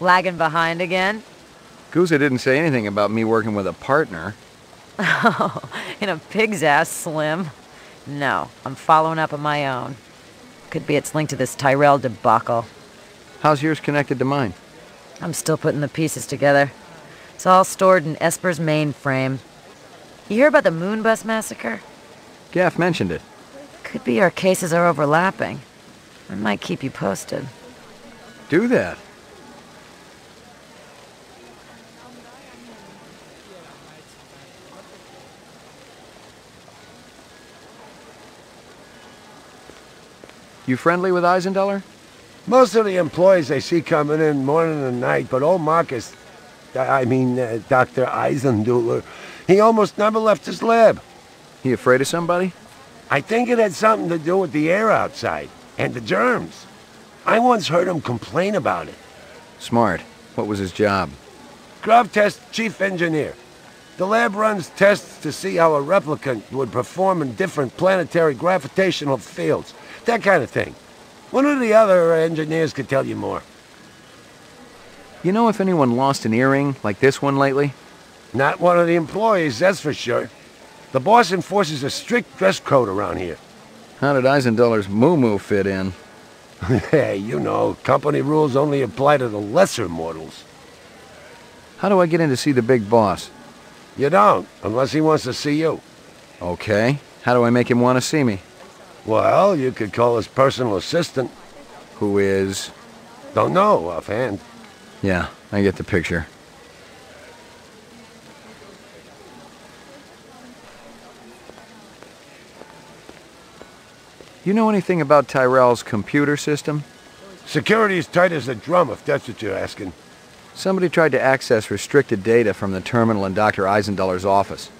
Lagging behind again? Guzza didn't say anything about me working with a partner. Oh, in a pig's ass, Slim. No, I'm following up on my own. Could be it's linked to this Tyrell debacle. How's yours connected to mine? I'm still putting the pieces together. It's all stored in Esper's mainframe. You hear about the Moonbus massacre? Gaff mentioned it. Could be our cases are overlapping. I might keep you posted. Do that. You friendly with Eisenduller? Most of the employees I see coming in morning and night, but old Marcus, I mean uh, Dr. Eisenduller, he almost never left his lab. He afraid of somebody? I think it had something to do with the air outside, and the germs. I once heard him complain about it. Smart. What was his job? Grav Test Chief Engineer. The lab runs tests to see how a replicant would perform in different planetary gravitational fields. That kind of thing. One of the other engineers could tell you more. You know if anyone lost an earring like this one lately? Not one of the employees, that's for sure. The boss enforces a strict dress code around here. How did Eisenduller's moo-moo fit in? hey, you know, company rules only apply to the lesser mortals. How do I get in to see the big boss? You don't, unless he wants to see you. Okay. How do I make him want to see me? Well, you could call his personal assistant. Who is? Don't know offhand. Yeah, I get the picture. You know anything about Tyrell's computer system? Security's tight as a drum, if that's what you're asking. Somebody tried to access restricted data from the terminal in Dr. Eisenduller's office.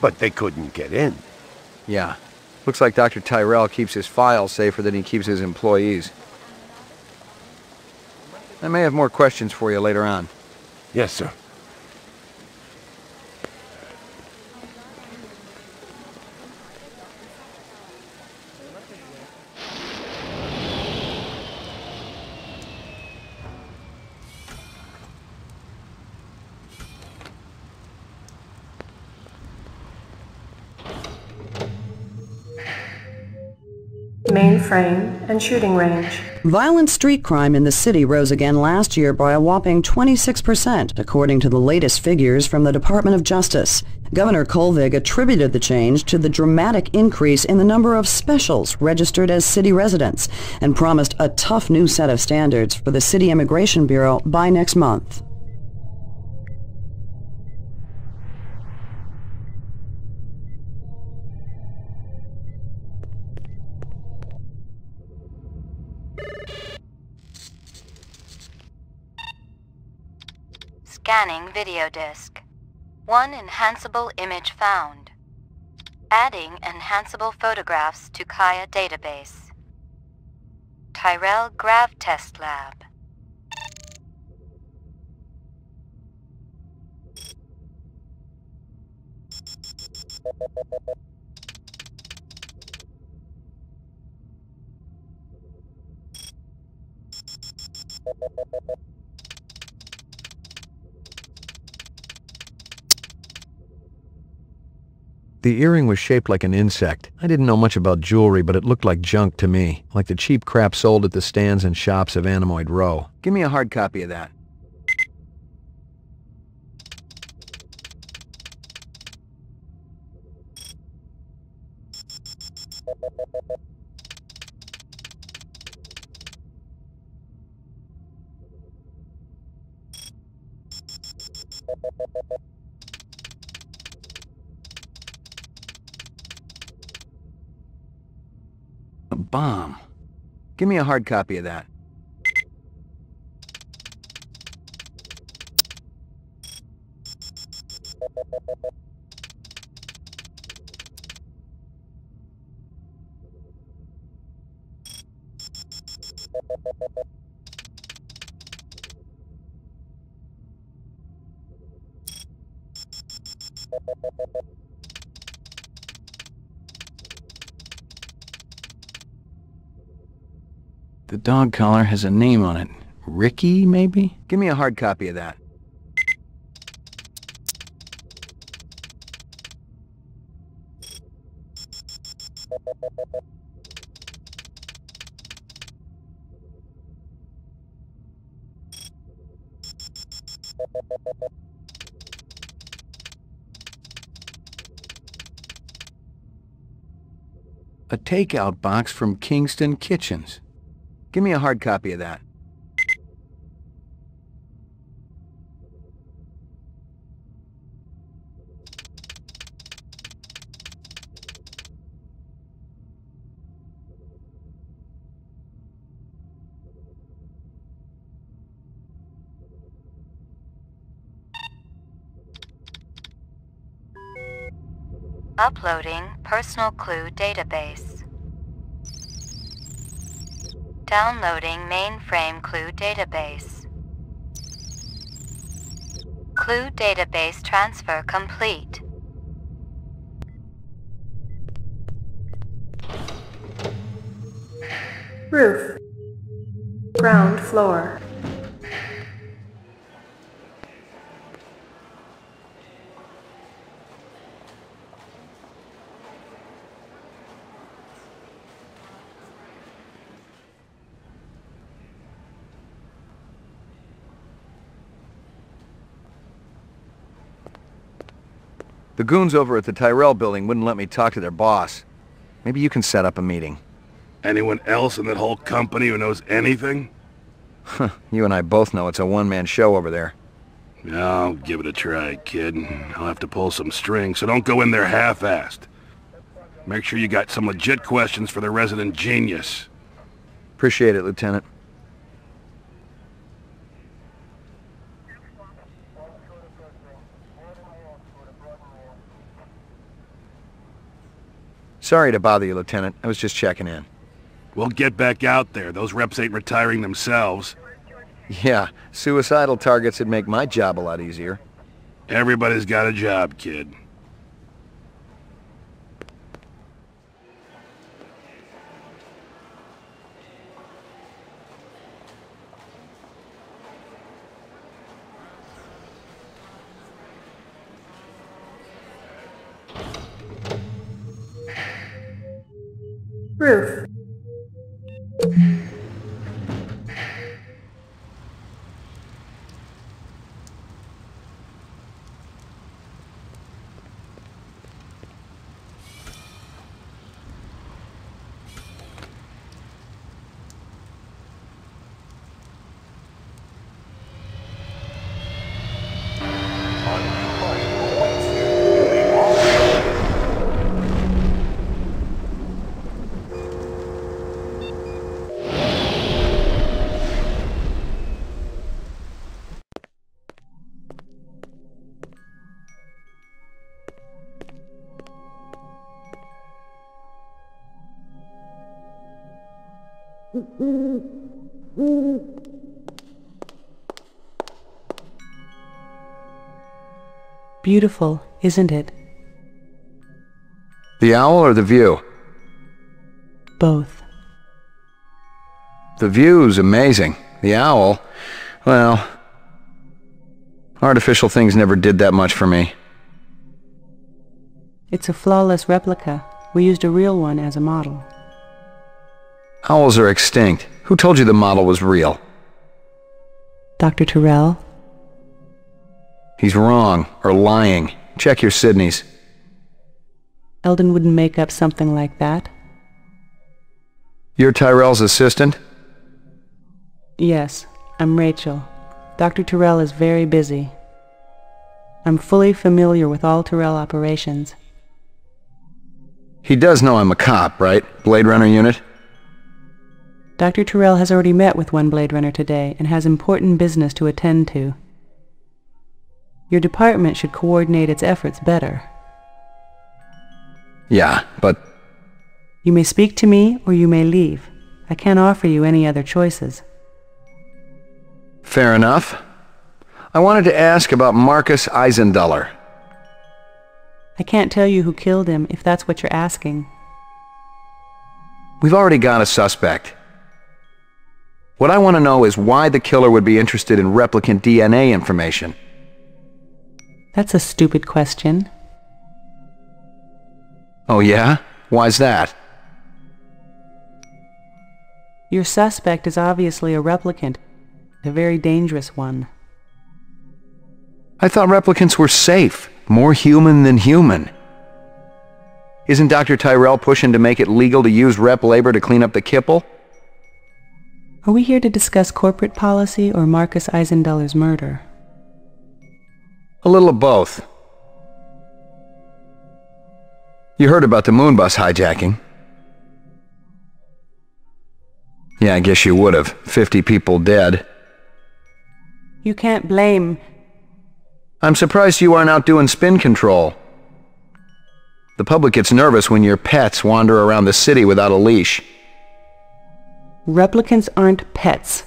But they couldn't get in. Yeah. Looks like Dr. Tyrell keeps his files safer than he keeps his employees. I may have more questions for you later on. Yes, sir. Mainframe and shooting range. Violent street crime in the city rose again last year by a whopping 26%, according to the latest figures from the Department of Justice. Governor Kolvig attributed the change to the dramatic increase in the number of specials registered as city residents and promised a tough new set of standards for the City Immigration Bureau by next month. Scanning video disk. One enhanceable image found. Adding enhanceable photographs to KIA database. Tyrell Grav Test Lab. The earring was shaped like an insect. I didn't know much about jewelry, but it looked like junk to me, like the cheap crap sold at the stands and shops of Animoid Row. Give me a hard copy of that. Bomb. Give me a hard copy of that. Dog collar has a name on it. Ricky, maybe? Give me a hard copy of that. A takeout box from Kingston Kitchens. Give me a hard copy of that. Uploading personal clue database. Downloading mainframe clue database. Clue database transfer complete. Roof. Ground floor. The goons over at the Tyrell building wouldn't let me talk to their boss. Maybe you can set up a meeting. Anyone else in that whole company who knows anything? You and I both know it's a one-man show over there. I'll give it a try, kid. I'll have to pull some strings, so don't go in there half-assed. Make sure you got some legit questions for the resident genius. Appreciate it, Lieutenant. Sorry to bother you, Lieutenant. I was just checking in. We'll get back out there. Those reps ain't retiring themselves. Yeah, suicidal targets would make my job a lot easier. Everybody's got a job, kid. Beautiful, isn't it? The owl or the view? Both. The view's amazing. The owl, well... Artificial things never did that much for me. It's a flawless replica. We used a real one as a model. Owls are extinct. Who told you the model was real? Dr. Tyrell? He's wrong, or lying. Check your Sydneys. Eldon wouldn't make up something like that. You're Tyrell's assistant? Yes, I'm Rachel. Dr. Tyrell is very busy. I'm fully familiar with all Tyrell operations. He does know I'm a cop, right? Blade Runner unit? Dr. Tyrell has already met with one Blade Runner today and has important business to attend to. Your department should coordinate its efforts better. Yeah, but You may speak to me or you may leave. I can't offer you any other choices. fair enough. I wanted to ask about Marcus Eisenduller. I can't tell you who killed him if that's what you're asking. We've already got a suspect. What I want to know is why the killer would be interested in replicant DNA information. That's a stupid question. Oh yeah? Why's that? Your suspect is obviously a replicant, a very dangerous one. I thought replicants were safe, more human than human. Isn't Dr. Tyrell pushing to make it legal to use rep labor to clean up the kipple? Are we here to discuss corporate policy or Marcus Eisenduller's murder? A little of both. You heard about the moon bus hijacking. Yeah, I guess you would have. Fifty people dead. You can't blame... I'm surprised you aren't out doing spin control. The public gets nervous when your pets wander around the city without a leash. Replicants aren't pets.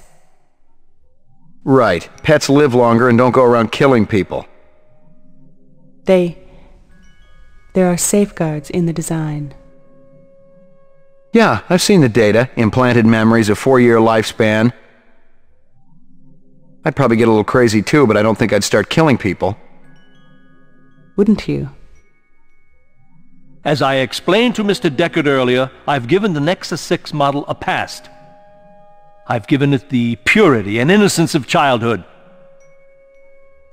Right. Pets live longer and don't go around killing people. They... There are safeguards in the design. Yeah, I've seen the data. Implanted memories, a four-year lifespan. I'd probably get a little crazy too, but I don't think I'd start killing people. Wouldn't you? As I explained to Mr. Deckard earlier, I've given the Nexus 6 model a past. I've given it the purity and innocence of childhood.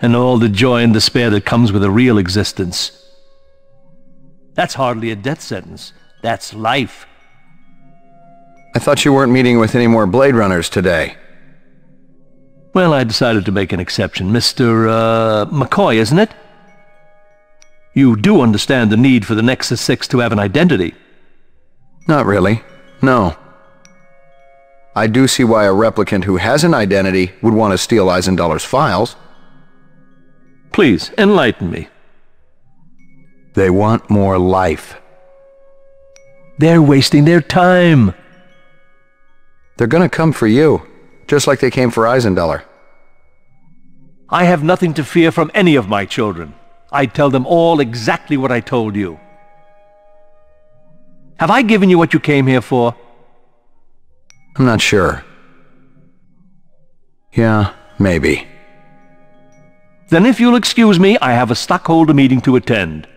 And all the joy and despair that comes with a real existence. That's hardly a death sentence. That's life. I thought you weren't meeting with any more Blade Runners today. Well, I decided to make an exception. Mr. Uh, McCoy, isn't it? You do understand the need for the Nexus 6 to have an identity. Not really. No. I do see why a replicant who has an identity would want to steal Eisenduller's files. Please, enlighten me. They want more life. They're wasting their time. They're gonna come for you, just like they came for Eisenduller. I have nothing to fear from any of my children. I'd tell them all exactly what I told you. Have I given you what you came here for? I'm not sure. Yeah, maybe. Then if you'll excuse me, I have a stockholder meeting to attend.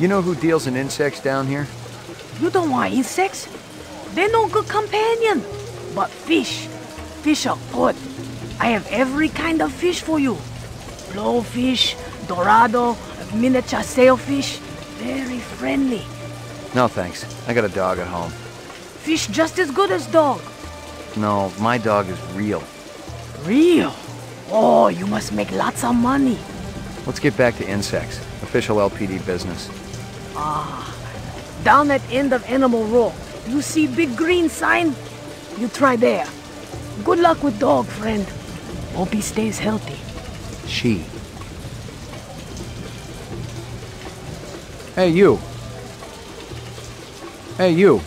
You know who deals in insects down here? You don't want insects? They're no good companion. Fish. Fish are good. I have every kind of fish for you. Blowfish, dorado, miniature sailfish. Very friendly. No thanks. I got a dog at home. Fish just as good as dog. No, my dog is real. Real? Oh, you must make lots of money. Let's get back to insects. Official LPD business. Ah, down at end of Animal Row. You see big green sign? You try there. Good luck with dog, friend. Hope he stays healthy. She. Hey, you. Hey, you.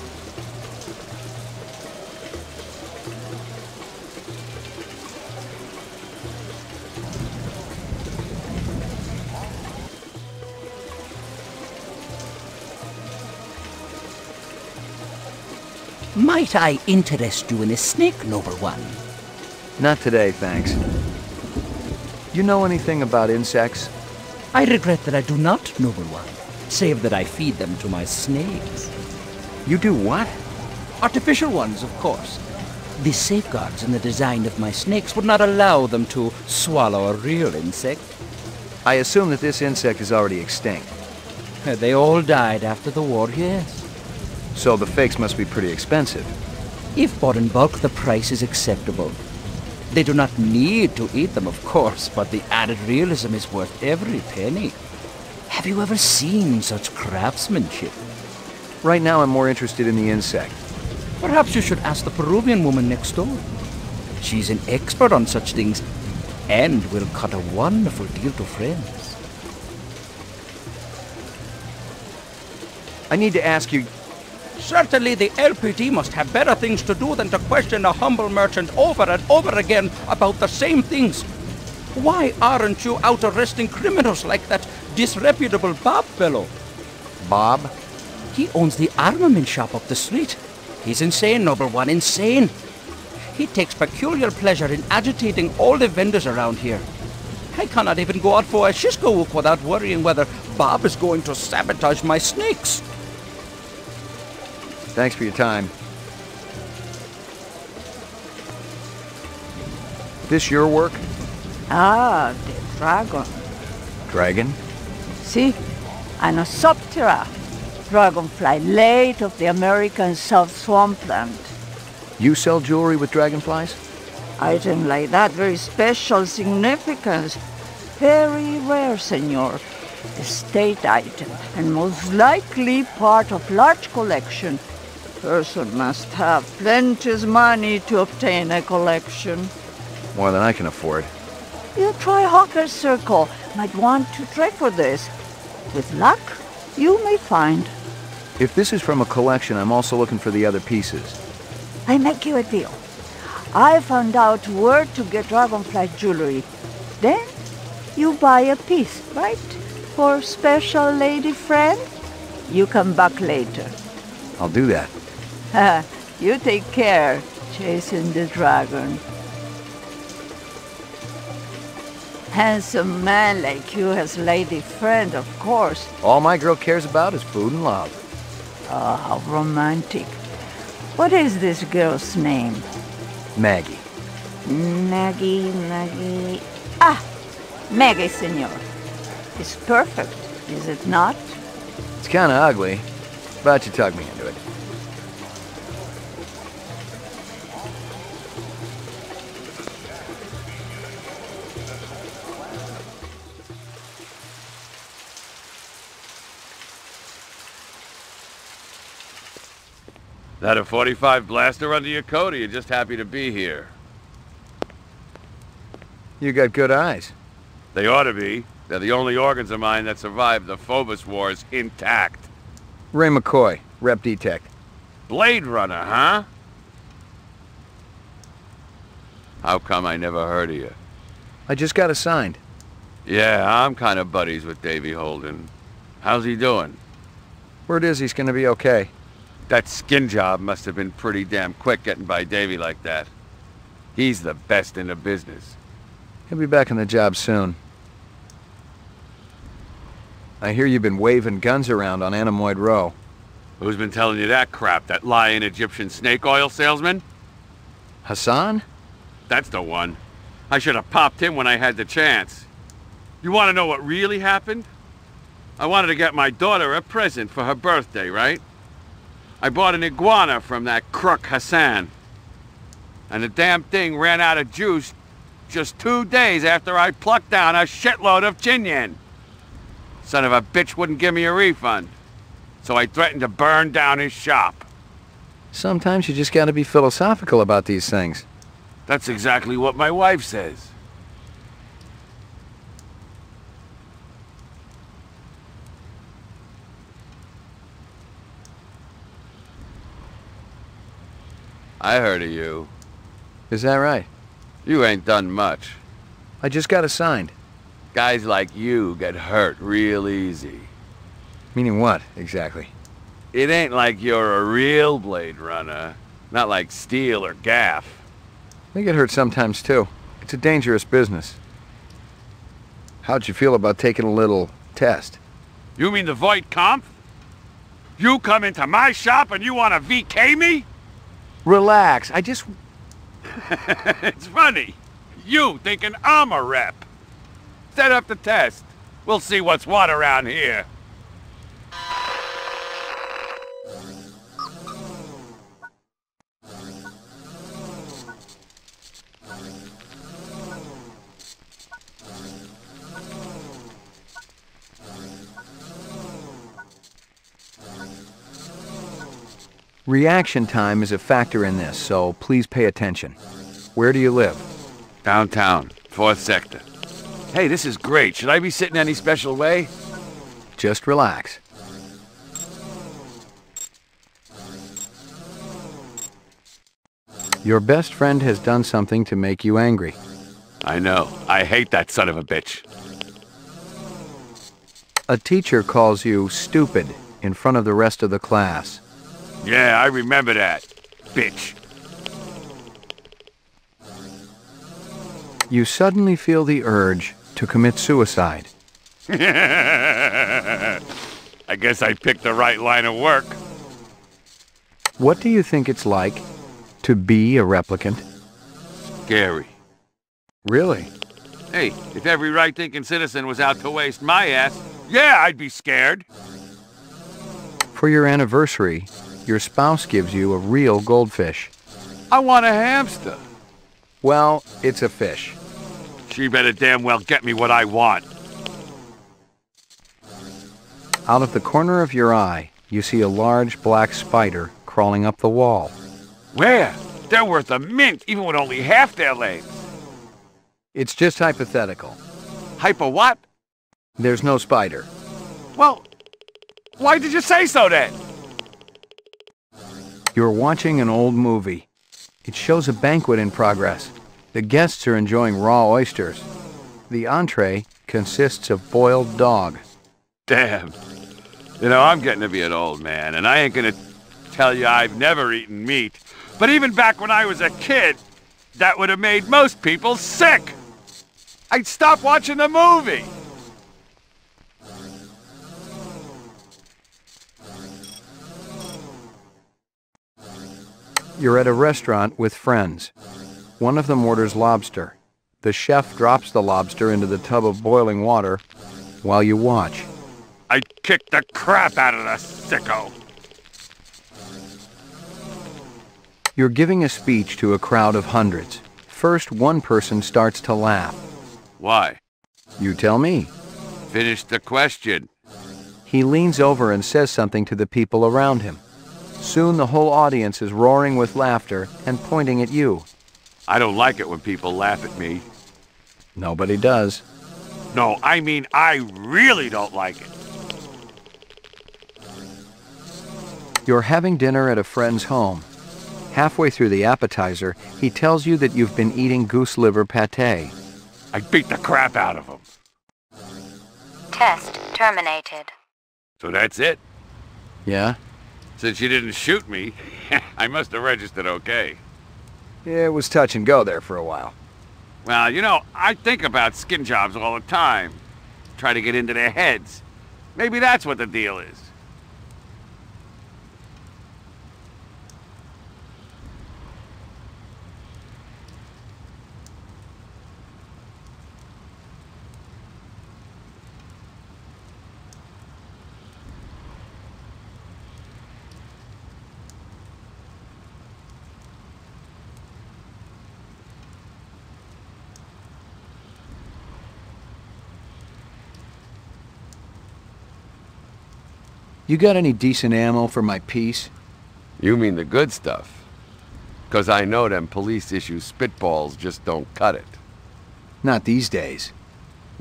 Might I interest you in a snake, Noble One? Not today, thanks. You know anything about insects? I regret that I do not, Noble One, save that I feed them to my snakes. You do what? Artificial ones, of course. The safeguards in the design of my snakes would not allow them to swallow a real insect. I assume that this insect is already extinct. They all died after the war, yes. So the fakes must be pretty expensive. If bought in bulk, the price is acceptable. They do not need to eat them, of course, but the added realism is worth every penny. Have you ever seen such craftsmanship? Right now I'm more interested in the insect. Perhaps you should ask the Peruvian woman next door. She's an expert on such things and will cut a wonderful deal to friends. I need to ask you, Certainly the LPD must have better things to do than to question a humble merchant over and over again about the same things. Why aren't you out arresting criminals like that disreputable Bob fellow? Bob? He owns the armament shop up the street. He's insane, noble one, insane. He takes peculiar pleasure in agitating all the vendors around here. I cannot even go out for a Shisco walk without worrying whether Bob is going to sabotage my snakes. Thanks for your time. This your work? Ah, the dragon. Dragon? See? Anisoptera. Dragonfly, late of the American South Swampland. You sell jewelry with dragonflies? Item like that, very special significance. Very rare, senor. Estate item, and most likely part of large collection. Person must have plenty of money to obtain a collection. More than I can afford. You try Hawker's Circle. Might want to try for this. With luck, you may find. If this is from a collection, I'm also looking for the other pieces. I make you a deal. I found out where to get dragonfly jewelry. Then you buy a piece, right? For special lady friend? You come back later. I'll do that. You take care, chasing the dragon. Handsome man like you has lady friend, of course. All my girl cares about is food and love. Oh, how romantic. What is this girl's name? Maggie. Maggie, Maggie. Ah, Maggie, senor. It's perfect, is it not? It's kinda ugly, but you talked me into it. That a 45 blaster under your coat, or you just happy to be here? You got good eyes. They ought to be. They're the only organs of mine that survived the Phobos Wars intact. Ray McCoy, Rep Detect. Blade Runner, huh? How come I never heard of you? I just got assigned. Yeah, I'm kind of buddies with Davy Holden. How's he doing? Word is he's gonna be okay. That skin job must have been pretty damn quick getting by Davy like that. He's the best in the business. He'll be back on the job soon. I hear you've been waving guns around on Animoid Row. Who's been telling you that crap? That lying Egyptian snake oil salesman? Hassan? That's the one. I should have popped him when I had the chance. You want to know what really happened? I wanted to get my daughter a present for her birthday, right? I bought an iguana from that crook Hassan. And the damn thing ran out of juice just two days after I plucked down a shitload of chinyen. Son of a bitch wouldn't give me a refund. So I threatened to burn down his shop. Sometimes you just gotta be philosophical about these things. That's exactly what my wife says. I heard of you. Is that right? You ain't done much. I just got assigned. Guys like you get hurt real easy. Meaning what, exactly? It ain't like you're a real Blade Runner. Not like Steele or Gaff. They get hurt sometimes too. It's a dangerous business. How'd you feel about taking a little test? You mean the Voight Kampf? You come into my shop and you want to VK me? Relax, I just... it's funny. You thinking I'm a rep. Set up the test. We'll see what's what around here. Reaction time is a factor in this, so please pay attention. Where do you live? Downtown, 4th Sector. Hey, this is great. Should I be sitting any special way? Just relax. Your best friend has done something to make you angry. I know. I hate that son of a bitch. A teacher calls you stupid in front of the rest of the class. Yeah, I remember that. Bitch. You suddenly feel the urge to commit suicide. I guess I picked the right line of work. What do you think it's like to be a replicant? Scary. Really? Hey, if every right-thinking citizen was out to waste my ass, yeah, I'd be scared. For your anniversary, your spouse gives you a real goldfish. I want a hamster. Well, it's a fish. She better damn well get me what I want. Out of the corner of your eye, you see a large black spider crawling up the wall. Where? They're worth a mint, even with only half their legs. It's just hypothetical. Hypo what? There's no spider. Well, why did you say so then? You're watching an old movie. It shows a banquet in progress. The guests are enjoying raw oysters. The entree consists of boiled dog. Damn. You know, I'm getting to be an old man, and I ain't gonna tell you I've never eaten meat. But even back when I was a kid, that would have made most people sick. I'd stop watching the movie. You're at a restaurant with friends. One of them orders lobster. The chef drops the lobster into the tub of boiling water while you watch. I'd kick the crap out of the sicko. You're giving a speech to a crowd of hundreds. First, one person starts to laugh. Why? You tell me. Finish the question. He leans over and says something to the people around him. Soon the whole audience is roaring with laughter and pointing at you. I don't like it when people laugh at me. Nobody does. No, I mean I really don't like it. You're having dinner at a friend's home. Halfway through the appetizer, he tells you that you've been eating goose liver pate. I beat the crap out of him. Test terminated. So that's it? Yeah? Since you didn't shoot me, I must have registered okay. Yeah, it was touch and go there for a while. Well, you know, I think about skin jobs all the time. Try to get into their heads. Maybe that's what the deal is. You got any decent ammo for my piece? You mean the good stuff? Because I know them police issue spitballs just don't cut it. Not these days.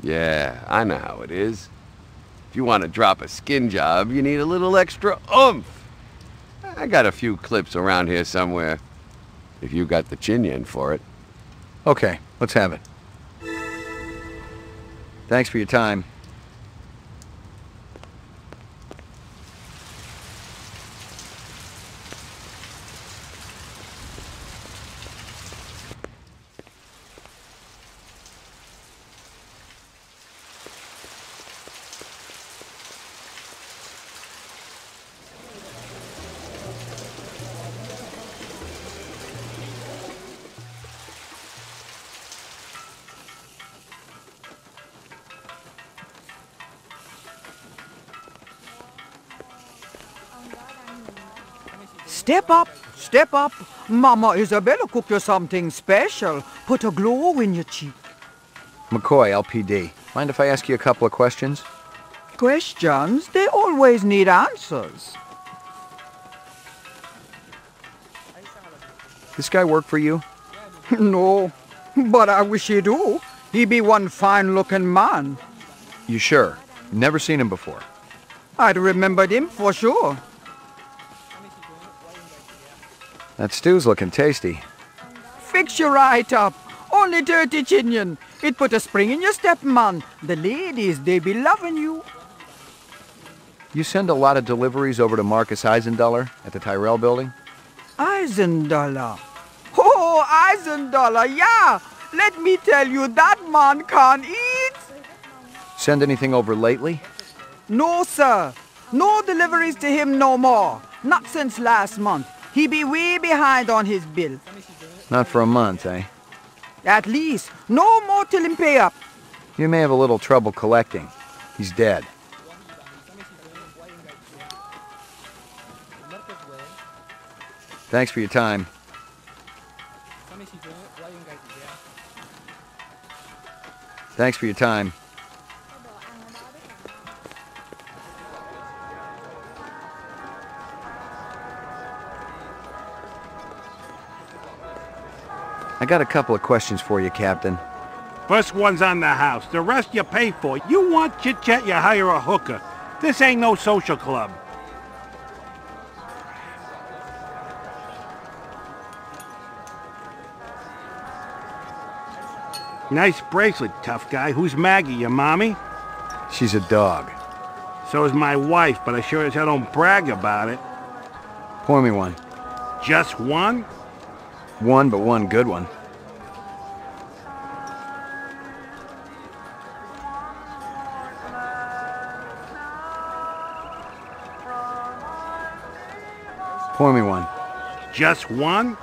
Yeah, I know how it is. If you want to drop a skin job, you need a little extra oomph. I got a few clips around here somewhere. If you got the chin yen for it. Okay, let's have it. Thanks for your time. Step up. Mama Isabella cook you something special. Put a glow in your cheek. McCoy, LPD. Mind if I ask you a couple of questions? Questions, they always need answers. This guy work for you? no, but I wish he do. He be one fine-looking man. You sure? Never seen him before. I'd remembered him for sure. That stew's looking tasty. Fix you right up. Only dirty chinyen. It put a spring in your step, man. The ladies, they be loving you. You send a lot of deliveries over to Marcus Eisenduller at the Tyrell building? Eisenduller. Oh, Eisenduller, yeah. Let me tell you, that man can't eat. Send anything over lately? No, sir. No deliveries to him no more. Not since last month. He be way behind on his bill. Not for a month, eh? At least. No more till him pay up. You may have a little trouble collecting. He's dead. Thanks for your time. Thanks for your time. I got a couple of questions for you, Captain. First one's on the house. The rest you pay for. You want chit-chat, you hire a hooker. This ain't no social club. Nice bracelet, tough guy. Who's Maggie, your mommy? She's a dog. So is my wife, but I sure as hell don't brag about it. Pour me one. Just one? One, but one good one. Pour me one. Just one?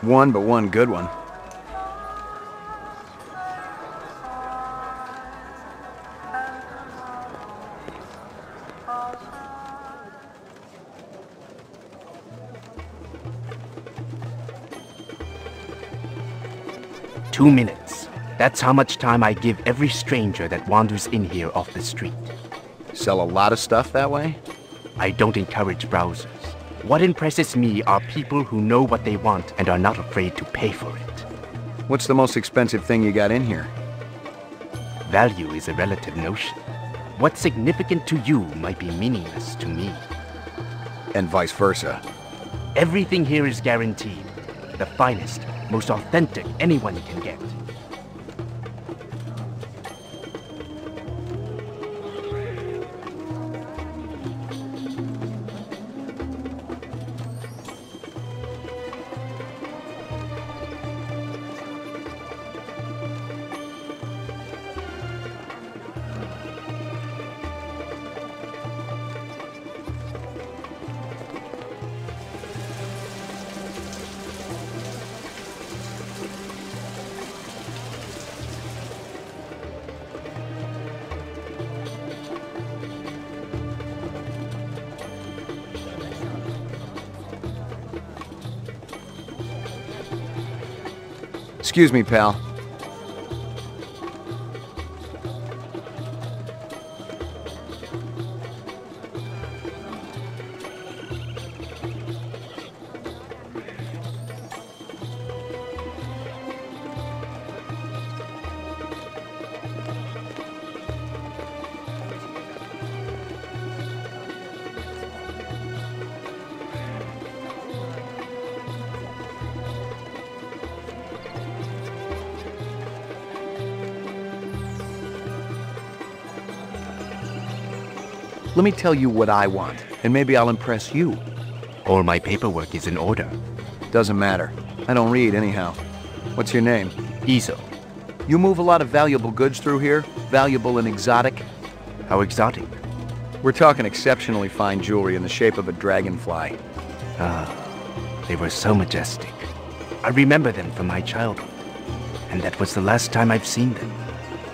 One, but one good one. Two minutes. That's how much time I give every stranger that wanders in here off the street. Sell a lot of stuff that way? I don't encourage browsers. What impresses me are people who know what they want and are not afraid to pay for it. What's the most expensive thing you got in here? Value is a relative notion. What's significant to you might be meaningless to me. And vice versa. Everything here is guaranteed. The finest, most authentic anyone can get. Excuse me, pal. Me tell you what I want, and maybe I'll impress you. All my paperwork is in order. Doesn't matter. I don't read anyhow. What's your name? Izo. You move a lot of valuable goods through here? Valuable and exotic? How exotic? We're talking exceptionally fine jewelry in the shape of a dragonfly. Ah, they were so majestic. I remember them from my childhood. And that was the last time I've seen them.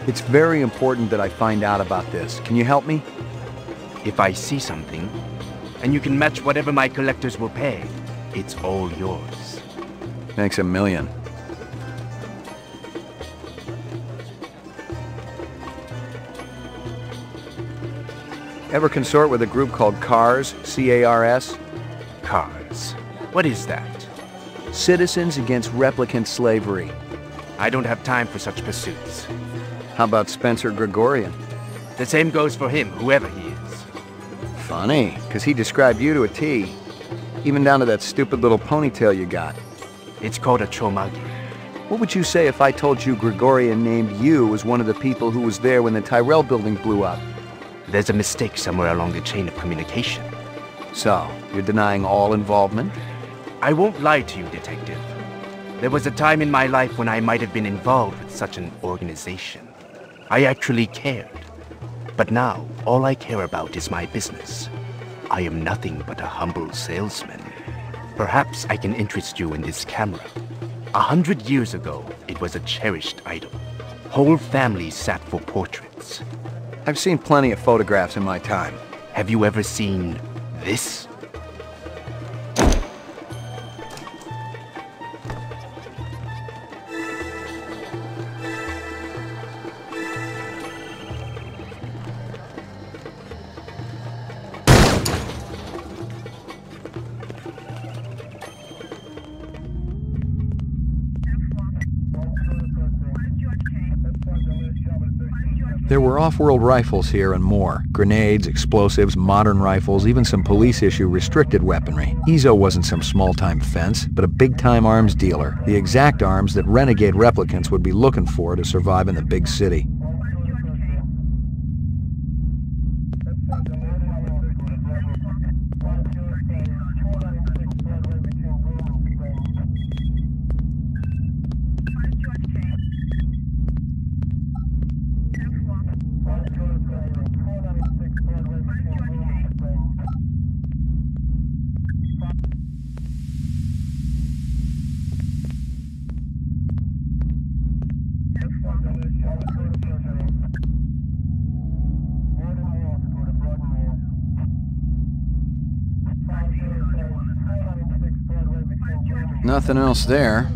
It's very important that I find out about this. Can you help me? If I see something, and you can match whatever my collectors will pay. It's all yours. Thanks a million. Ever consort with a group called CARS, C-A-R-S? CARS. What is that? Citizens Against Replicant Slavery. I don't have time for such pursuits. How about Spencer Grigorian? The same goes for him, whoever he is. Funny, because he described you to a T. Even down to that stupid little ponytail you got. It's called a chonmage. What would you say if I told you Grigorian named you as one of the people who was there when the Tyrell building blew up? There's a mistake somewhere along the chain of communication. So, you're denying all involvement? I won't lie to you, Detective. There was a time in my life when I might have been involved with such an organization. I actually cared. But now, all I care about is my business. I am nothing but a humble salesman. Perhaps I can interest you in this camera. A hundred years ago, it was a cherished item. Whole families sat for portraits. I've seen plenty of photographs in my time. Have you ever seen this? Off-world rifles here and more. Grenades, explosives, modern rifles, even some police-issue restricted weaponry. Izo wasn't some small-time fence, but a big-time arms dealer. The exact arms that renegade replicants would be looking for to survive in the big city. Nothing else there.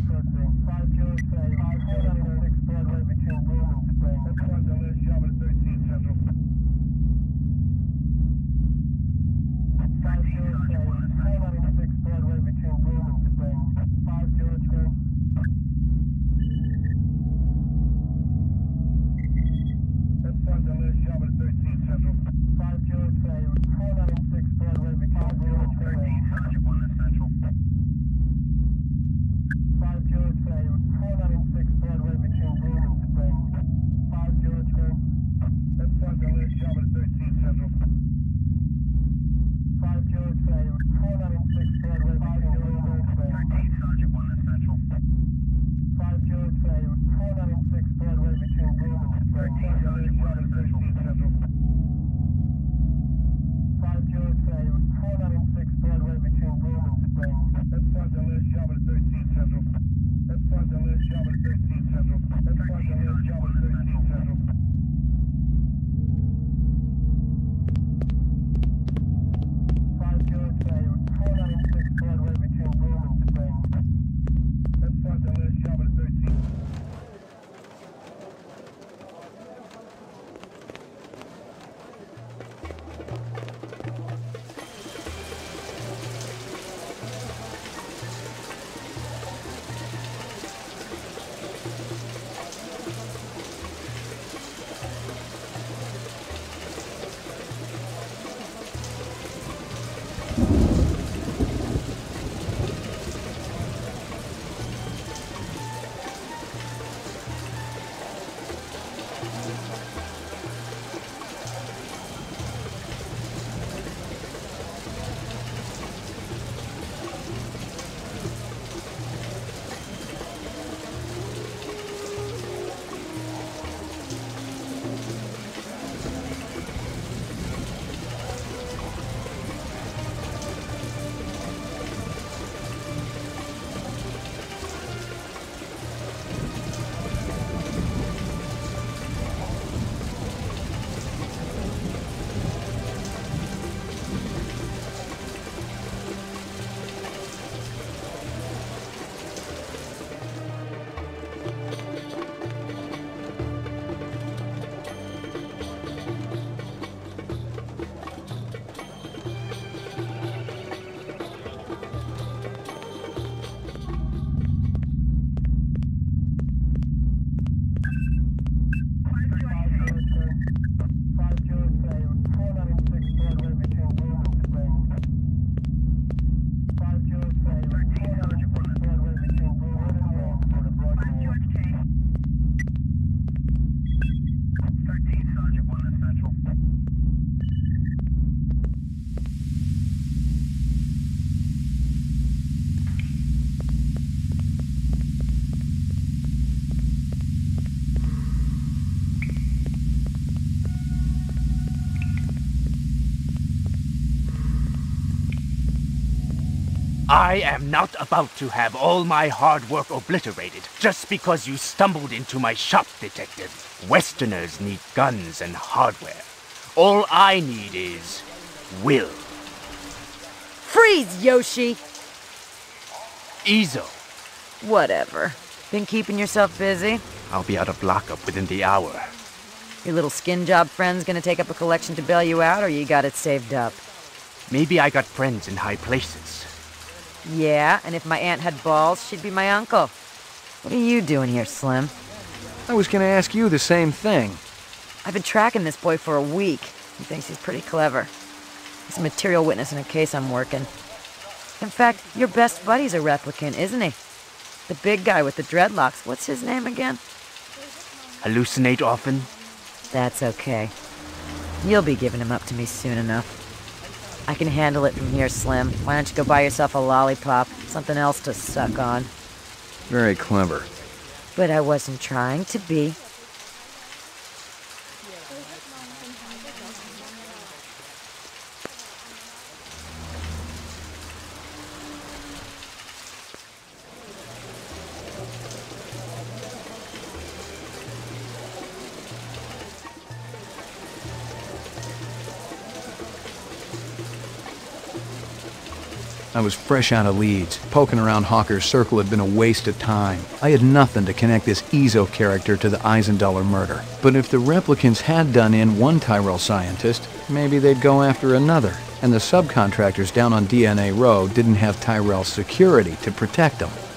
I am not about to have all my hard work obliterated just because you stumbled into my shop, Detective. Westerners need guns and hardware. All I need is will. Freeze, Yoshi! Izo, Whatever. Been keeping yourself busy? I'll be out of lockup within the hour. Your little skin job friend's gonna take up a collection to bail you out, or you got it saved up? Maybe I got friends in high places. Yeah, and if my aunt had balls, she'd be my uncle. What are you doing here, Slim? I was gonna ask you the same thing. I've been tracking this boy for a week. He thinks he's pretty clever. He's a material witness in a case I'm working. In fact, your best buddy's a replicant, isn't he? The big guy with the dreadlocks. What's his name again? Hallucinate often? That's okay. You'll be giving him up to me soon enough. I can handle it from here, Slim. Why don't you go buy yourself a lollipop? Something else to suck on. Very clever. But I wasn't trying to be. I was fresh out of leads. Poking around Hawker's circle had been a waste of time. I had nothing to connect this Izo character to the Eisenduller murder. But if the replicants had done in one Tyrell scientist, maybe they'd go after another. And the subcontractors down on DNA Row didn't have Tyrell security to protect them.